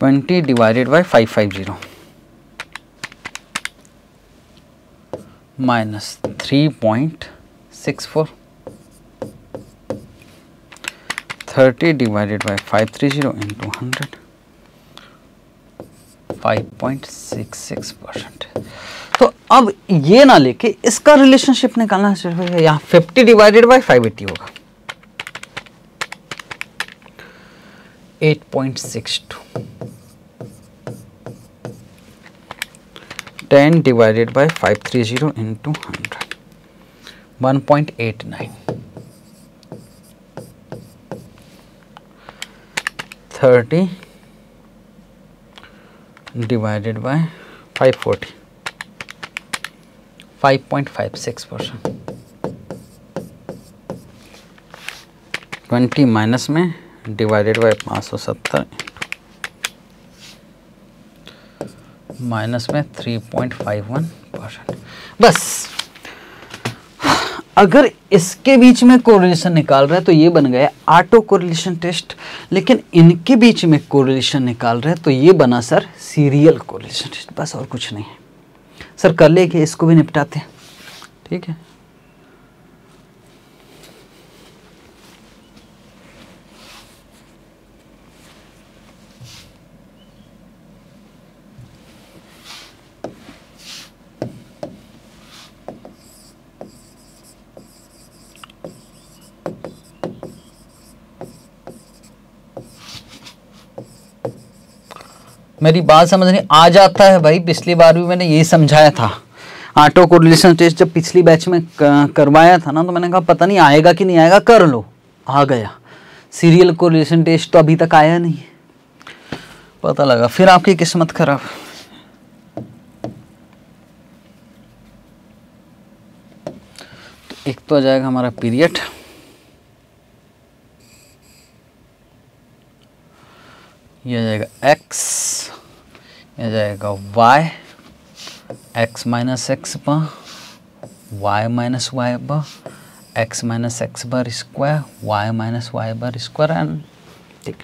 Twenty divided by five five zero. Minus three point six four. Thirty divided by five three zero into hundred. Five point six six percent. तो अब ये ना लेके इसका रिलेशनशिप निकालना चाहिए यहाँ fifty divided by five eighty होगा। Eight point six two ten divided by five three zero into hundred one point eight nine thirty divided by five forty five point five six percent twenty minus में divided by पाँच सौ सत्तर minus में three point five one percent. बस। अगर इसके बीच में correlation निकाल रहा है तो ये बन गया ऑटो कोरिलेशन टेस्ट लेकिन इनके बीच में कोरिलेशन निकाल रहे हैं तो ये बना सर सीरियल कोरिलेशन टेस्ट बस और कुछ नहीं है। सर, कर लेके इसको भी निपटाते हैं। ठीक है? मेरी बात समझ नहीं आ जाता है भाई। पिछली बार भी मैंने यही समझाया था। ऑटो कोरिलेशन टेस्ट जब पिछली बैच में करवाया था ना तो मैंने कहा, पता नहीं आएगा कि नहीं आएगा, कर लो। आ गया। सीरियल कोरिलेशन टेस्ट तो अभी तक आया नहीं। पता लगा, फिर आपकी किस्मत खराब। तो एक तो आ जाएगा हमारा पीरियड ये आ जाएगा ये आ जाएगा y. X minus X bar Y minus Y bar X minus X bar square Y minus Y bar square and ठीक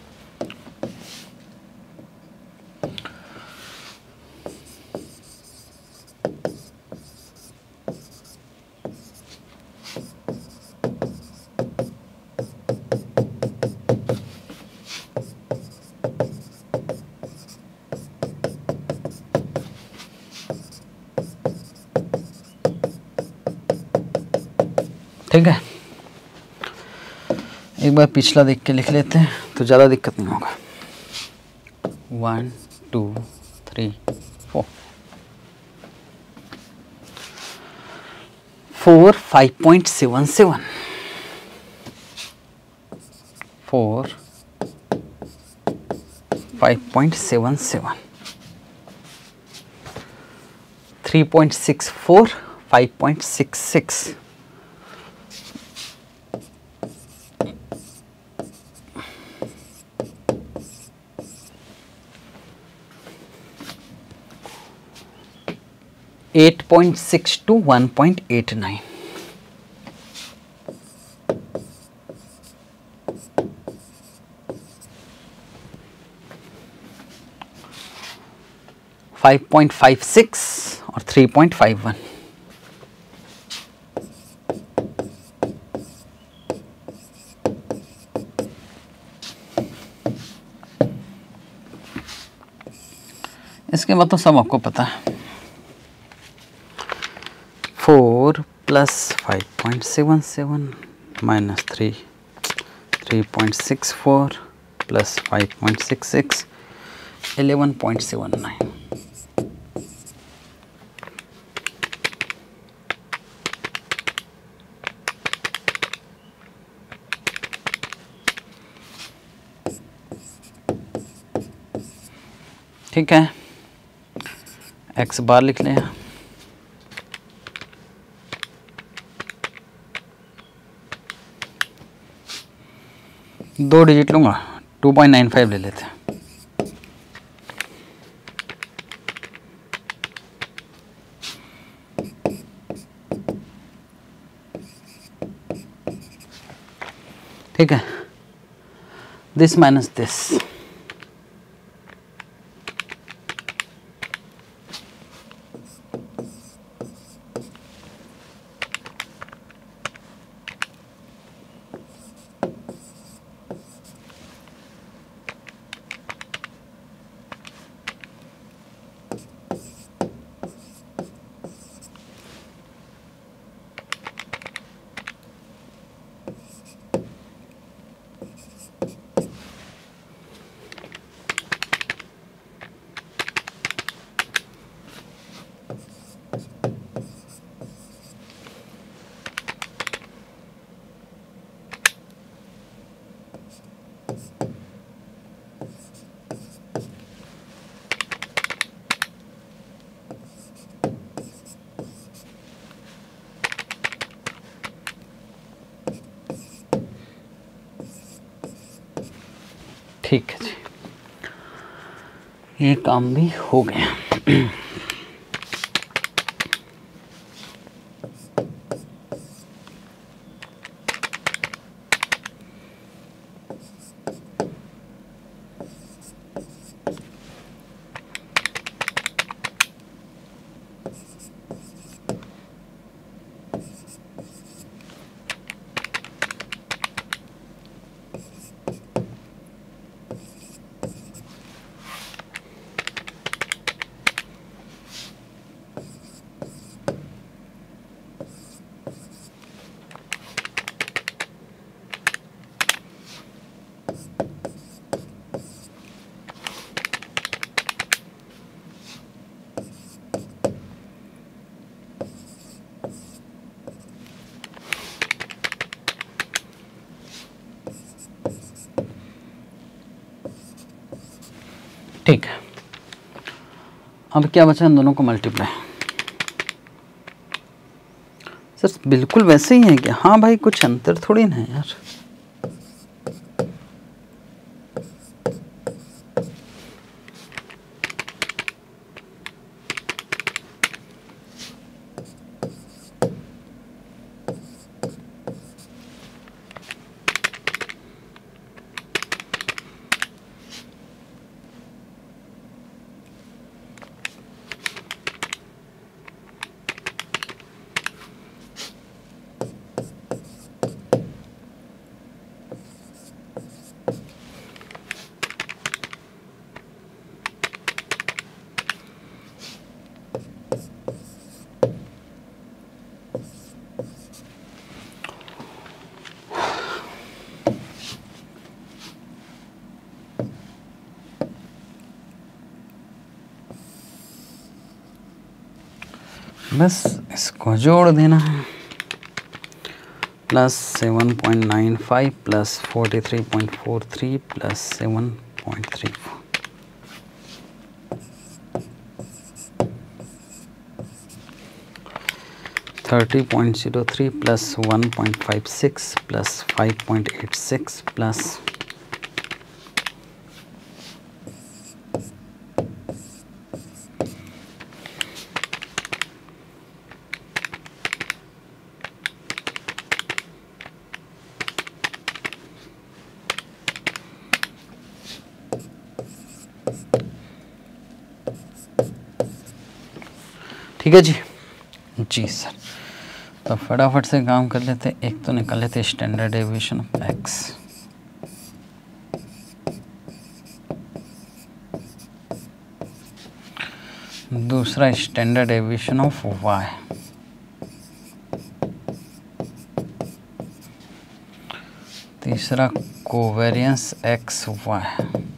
ठीक है एक बार पिछला देख के लिख लेते हैं तो ज़्यादा दिक्कत नहीं होगा। One two three four four five point seven seven four five point seven seven three point six four five point six six eight point six two one point eight nine five point five six और three point five one इसके बाद तो सब आपको पता है four plus five point seven seven minus three three point six four plus five point six six eleven point seven nine ठीक है? एक्स बार लिख लें। दो डिजिट लूँगा, टू पॉइंट नाइन फाइव ले लेते हैं। ठीक है? दिस माइनस दिस ठीक है जी। ये काम भी हो गया ठीक है अब क्या बचा इन दोनों को मल्टीप्लाई सर, बिल्कुल वैसे ही है क्या? हाँ भाई, कुछ अंतर थोड़ी ना है यार। बस इसको जोड़ देना है। Plus seven point nine five, plus forty three point four three, plus seven point three thirty point zero three, plus one point five six, plus five point eight six, plus ठीक है जी? जी, सर। तो फटाफट से काम कर लेते एक तो निकाल लेते स्टैंडर्ड एविएशन ऑफ़ एक्स दूसरा स्टैंडर्ड एविएशन ऑफ़ वाई तीसरा कोवेरियंस एक्स वाई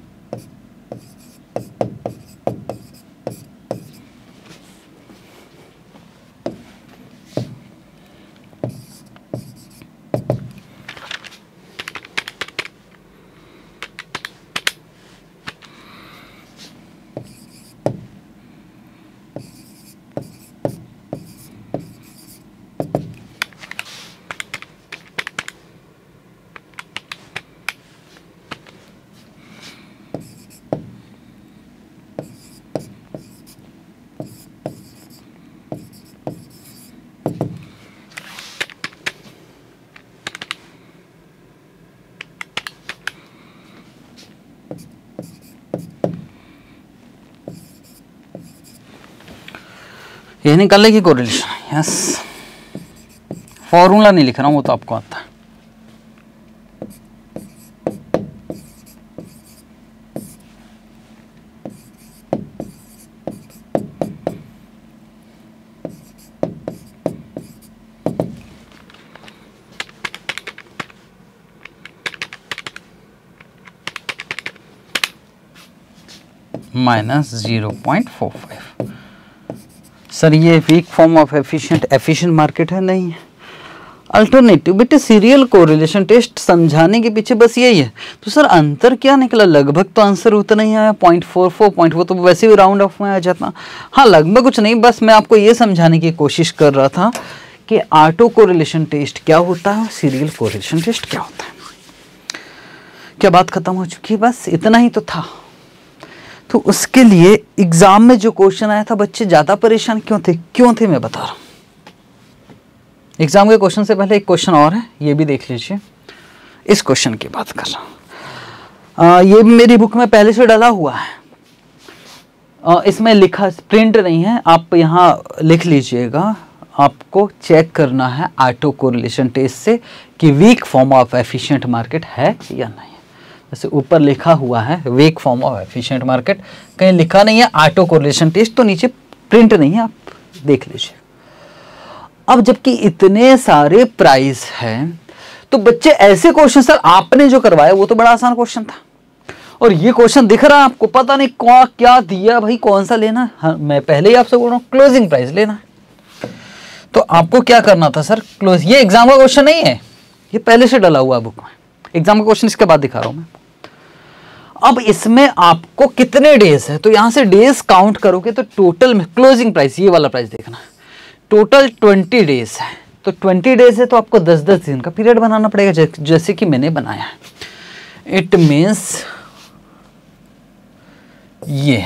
ये निकालने की कोरिलेशन यस फॉर्मूला नहीं लिख रहा हूँ, वो तो आपको आता है। Minus zero point four five. Sir ये weak form of efficient efficient market है, नहीं अल्टरनेटिव बेटे सीरियल कोरिलेशन टेस्ट समझाने के पीछे बस यही है। तो सर अंतर क्या निकला? लगभग तो आंसर उतना ही आया point four four point four तो वैसे भी राउंड ऑफ़ में आ जाता। हाँ लगभग कुछ नहीं, बस मैं आपको ये समझाने की कोशिश कर रहा था कि आटो कोरिलेशन टेस्ट क्या होता है सीरियल कोरिलेशन टेस्ट क्या होता है। क्या बात खत्म हो चुकी है? बस इतना ही तो था। तो उसके लिए एग्ज़ाम में जो क्वेश्चन आया था बच्चे ज़्यादा परेशान क्यों थे? क्यों थे मैं बता रहा हूँ। एग्ज़ाम के क्वेश्चन से पहले एक क्वेश्चन और है ये भी देख लीजिए। इस क्वेश्चन की बात कर रहा हूँ। ये मेरी बुक में पहले से डाला हुआ है। आ, इसमें लिखा प्रिंट नहीं है आप यहाँ लिख लीजिएगा। आपको चेक करना है ऑटो कोरिलेशन टेस्ट से कि weak form of efficient market है या नहीं। जैसे ऊपर लिखा हुआ है weak form of efficient market कहीं लिखा नहीं है ऑटो कोरिलेशन टेस्ट तो नीचे प्रिंट नहीं है आप देख लीजिए। अब जबकि इतने सारे प्राइस हैं तो बच्चे ऐसे क्वेश्चन सर आपने जो करवाया वो तो बड़ा आसान क्वेश्चन था। और ये क्वेश्चन दिख रहा है आपको पता नहीं कौन क्या दिया भाई कौन सा लेना हाँ, मैं पहले ही आपसे बोल रहा हूँ क्लोजिंग प्राइस लेना तो आपको क्या करना था सर क्लोज ये एग्ज़ाम का क्वेश्चन नहीं है ये पहले से डला हुआ बुक में। एग्ज़ाम का क्वेश्चन इसके बाद दिखा रहा हूँ मैं। अब इसमें आपको कितने डेज़ है? तो यहाँ से डेज़ काउंट करोगे तो टोटल में क्लोजिंग प्राइस ये वाला प्राइस देखना। टोटल ट्वेंटी डेज़ है। तो ट्वेंटी डेज़ है तो आपको दस दस दिन का पीरियड बनाना पड़ेगा जैसे कि मैंने बनाया इट मीन्स ये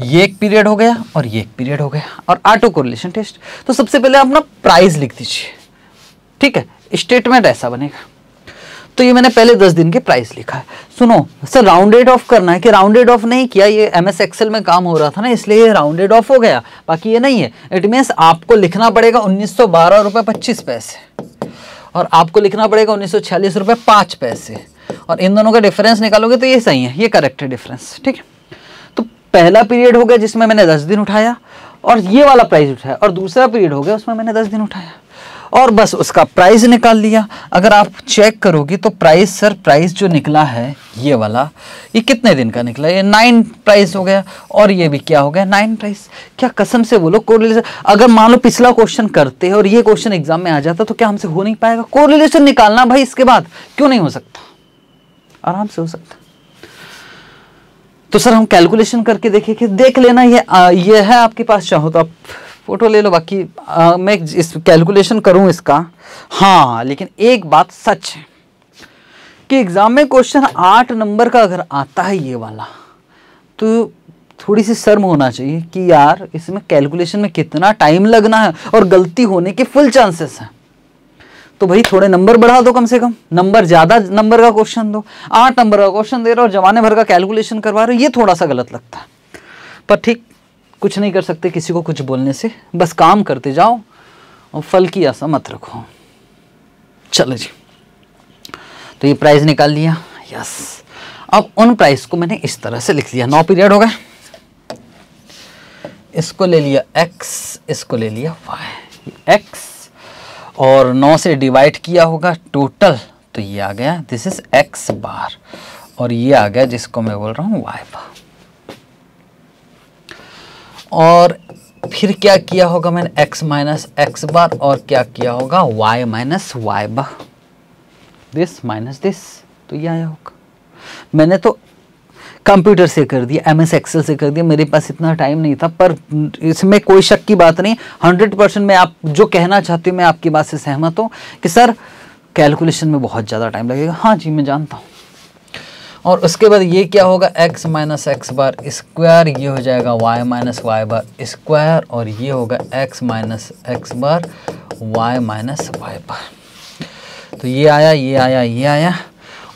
ये एक पीरियड हो गया और ये एक पीरियड हो गया। और ऑटो कोरिलेशन टेस्ट तो सबसे पहले आप ना प्राइस लिख दीजिए। ठीक है? स्टेटमेंट ऐसा बनेगा। तो ये मैंने पहले दस दिन के प्राइस लिखा है। सुनो सर राउंडेड ऑफ़ करना है कि राउंडेड ऑफ़ नहीं किया? ये एम एस एक्सेल में काम हो रहा था ना, इसलिए ये राउंडेड ऑफ़ हो गया। बाकी ये नहीं है। इट मीन्स आपको लिखना पड़ेगा उन्नीस सौ बारह रुपये पच्चीस पैसे और आपको लिखना पड़ेगा उन्नीस सौ छियालीस रुपये पाँच पैसे। और इन दोनों का डिफरेंस निकालोगे तो ये सही है। ये करेक्ट है डिफरेंस ठीक है? तो पहला पीरियड हो गया जिसमें मैंने दस दिन उठाया और ये वाला प्राइस उठाया और दूसरा पीरियड हो गया उसमें मैंने दस दिन उठाया। और बस उसका प्राइस निकाल लिया। अगर आप चेक करोगे तो प्राइस सर प्राइस जो निकला है ये वाला ये कितने दिन का निकला? ये नाइन प्राइस हो गया और ये भी क्या हो गया? नाइन प्राइस क्या कसम से बोलो कोरिलेशन अगर मान लो पिछला क्वेश्चन करते और ये क्वेश्चन एग्ज़ाम में आ जाता तो क्या हमसे हो नहीं पाएगा? कोरिलेशन निकालना भाई इसके बाद क्यों नहीं हो सकता? आराम से हो सकता। तो सर हम कैलकुलेशन करके देखें कि देख लेना ये आ, ये है आपके पास चाहो तो आप फ़ोटो ले लो बाकी आ, मैं इस कैलकुलेशन करूँ इसका। हाँ लेकिन एक बात सच है कि एग्ज़ाम में क्वेश्चन आठ नंबर का अगर आता है ये वाला तो थोड़ी सी शर्म होना चाहिए कि यार इसमें कैलकुलेशन में कितना टाइम लगना है और गलती होने के फुल चांसेस हैं। तो भाई थोड़े नंबर बढ़ा दो कम से कम। नंबर ज़्यादा नंबर का क्वेश्चन दो। आठ नंबर का क्वेश्चन दे रहे हो जमाने भर का कैलकुलेशन करवा रहे हो ये थोड़ा सा गलत लगता है। पर ठीक कुछ नहीं कर सकते किसी को कुछ बोलने से। बस काम करते जाओ और फल की आशा मत रखो। चलो जी। तो ये प्राइस निकाल लिया। यस अब उन प्राइस को मैंने इस तरह से लिख लिया। नौ पीरियड हो गए। इसको ले लिया एक्स इसको ले लिया वाई एक्स और नौ से डिवाइड किया होगा टोटल तो ये आ गया। दिस इज़ एक्स बार और ये आ गया जिसको मैं बोल रहा हूँ वाई बार और फिर क्या किया होगा मैंने x माइनस एक्स बार और क्या किया होगा? y minus y bar this minus this तो ये आया होगा। मैंने तो कंप्यूटर से कर दिया एम एस एक्सेल से कर दिया, मेरे पास इतना टाइम नहीं था, पर इसमें कोई शक की बात नहीं हंड्रेड परसेंट मैं आप, जो कहना चाहती हूँ, मैं आपकी बात से सहमत हूँ कि सर कैलकुलेशन में बहुत ज़्यादा टाइम लगेगा। हाँ जी, मैं जानता हूँ। और उसके बाद ये क्या होगा? X minus x bar square ये हो जाएगा, y minus y bar square और ये होगा x minus x bar y minus y bar तो ये आया ये आया ये आया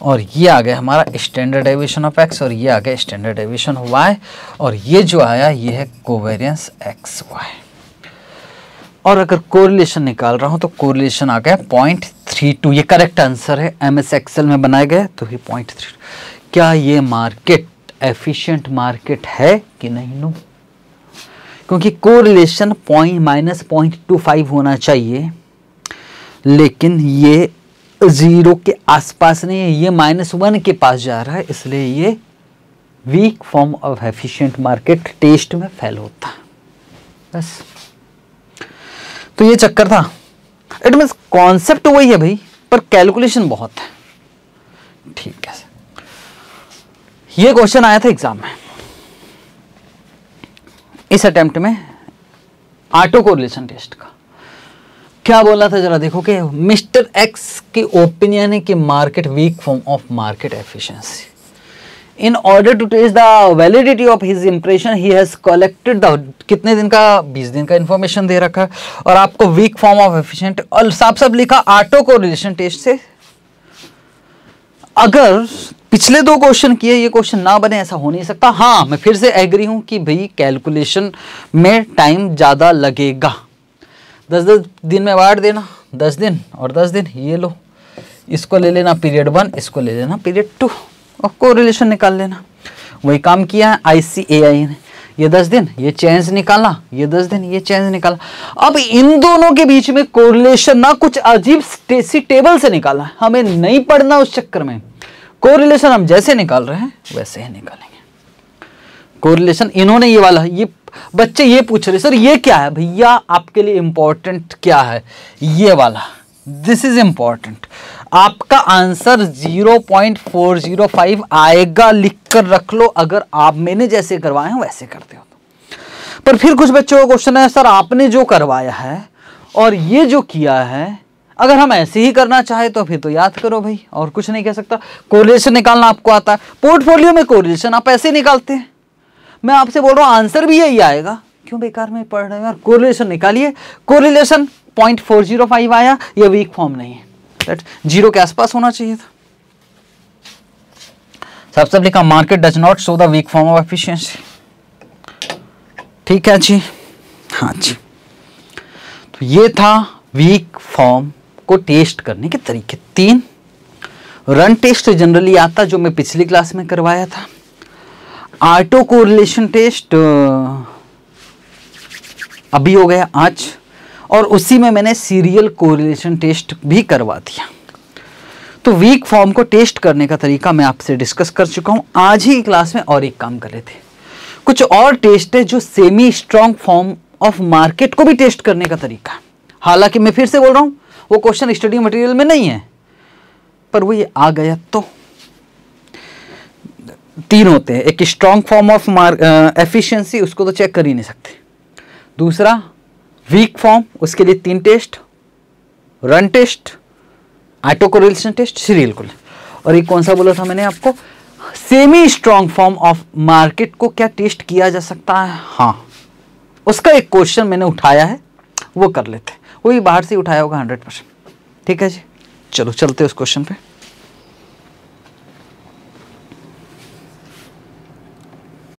और ये आ गया हमारा स्टैंडर्ड डेविएशन ऑफ़ x और ये आ गया स्टैंडर्ड ऑफ़ y और ये जो आया, ये है कोवेरियंस एक्स वाई और अगर कोरिलेशन निकाल रहा हूँ तो कोरिलेशन आ गया पॉइंट थ्री टू ये करेक्ट आंसर है। एम एस एक्सएल में बनाए गए तो ये पॉइंट थ्री क्या ये मार्केट एफिशिएंट मार्केट है कि नहीं? नो क्योंकि correlation point minus point two five होना चाहिए, लेकिन ये ज़ीरो के आसपास नहीं है। ये माइनस वन के पास जा रहा है, इसलिए ये weak form of efficient market test में फेल होता। है बस। तो ये चक्कर था। इट मीन कॉन्सेप्ट वही है भाई, पर कैलकुलेशन बहुत है। ठीक है ये क्वेश्चन आया था एग्ज़ाम में। इस अटेम्प्ट में ऑटो कोरिलेशन टेस्ट का। क्या बोला था जरा देखो कि मिस्टर एक्स की ओपिनियन है कि market weak form of market efficiency in order to test the validity of his impression he has collected the कितने दिन का 20 दिन का इंफॉर्मेशन दे रखा और आपको वीक फॉर्म ऑफ़ एफिशिएंट और साफ़ साफ़ लिखा ऑटो कोरिलेशन टेस्ट से। अगर पिछले दो क्वेश्चन किए, ये क्वेश्चन ना बने, ऐसा हो नहीं सकता। हाँ मैं फिर से एग्री हूँ कि भाई कैलकुलेशन में टाइम ज़्यादा लगेगा। दस दस दिन में बांट देना, दस दिन और दस दिन, ये लो। इसको ले लेना पीरियड वन इसको ले लेना पीरियड टू और कोरिलेशन निकाल लेना। वही काम किया है आईसीएआई ने। ये दस दिन, ये चेंज निकाला, ये दस दिन, ये चेंज निकाला। अब इन दोनों के बीच में कोरिलेशन ना कुछ अजीब सी टेबल से निकाला हमें नहीं पढ़ना उस चक्कर में। कोरिलेशन हम जैसे निकाल रहे हैं, वैसे ही निकालेंगे। कोरिलेशन इन्होंने ये वाला, ये बच्चे ये पूछ रहे, सर, ये क्या है? भैया, आपके लिए इंपॉर्टेंट क्या है? ये वाला। दिस इज़ इंपॉर्टेंट आपका आंसर 0.405 आएगा लिख कर रख लो। अगर आप मैंने जैसे करवाए हैं, वैसे करते हो। तो पर फिर कुछ बच्चों का क्वेश्चन है, सर, आपने जो करवाया है और ये जो किया है, अगर हम ऐसे ही करना चाहे तो फिर तो याद करो भाई। और कुछ नहीं कह सकता। कोरिलेशन निकालना आपको आता है। पोर्टफोलियो में कोरिलेशन आप ऐसे निकालते हैं। मैं आपसे बोल रहा हूँ, आंसर भी यही आएगा। क्यों बेकार में पढ़ रहे हैं यार? कोरिलेशन निकालिए। Correlation point four zero five आया, ये वीक फॉर्म नहीं है। दैट ज़ीरो के आसपास होना चाहिए था। सबसे लिखा market does not show the weak form of efficiency ठीक है जी? हाँ जी। तो ये था वीक फॉर्म को टेस्ट करने के तरीके। तीन रन टेस्ट जनरली आता जो मैं पिछली क्लास में करवाया था। ऑटो कोरिलेशन टेस्ट अभी हो गया आज। और उसी में मैंने सीरियल कोरिलेशन टेस्ट भी करवा दिया। तो वीक फॉर्म को टेस्ट करने का तरीका मैं आपसे डिस्कस कर चुका हूँ। आज ही क्लास में और एक काम कर रहे थे। कुछ और टेस्ट है जो semi strong form of market को भी टेस्ट करने का तरीका हालाँकि मैं फिर से बोल रहा हूँ, वो क्वेश्चन स्टडी मटेरियल में नहीं है। पर वो ये आ गया तो। तीन होते हैं। एक स्ट्रॉन्ग फॉर्म ऑफ़ एफिशिएंसी उसको तो चेक कर ही नहीं सकते। दूसरा वीक फॉर्म उसके लिए तीन test run test auto correlation test serial को और एक कौन सा बोला था मैंने आपको? Semi strong form of market को क्या टेस्ट किया जा सकता है? हाँ। उसका एक क्वेश्चन मैंने उठाया है, वो कर लेते वो भी बाहर से उठाया होगा हंड्रेड परसेंट ठीक है जी? चलो, चलते उस क्वेश्चन पे।